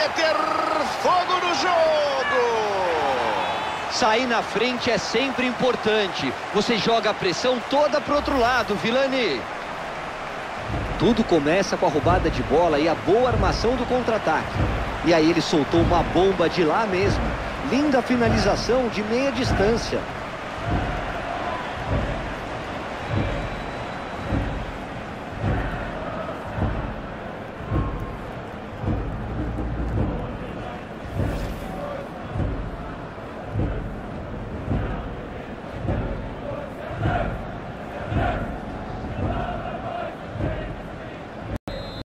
meter fogo no jogo. Sair na frente é sempre importante. Você joga a pressão toda pro outro lado, Vilani. Tudo começa com a roubada de bola e a boa armação do contra-ataque. E aí ele soltou uma bomba de lá mesmo. Linda finalização de meia distância.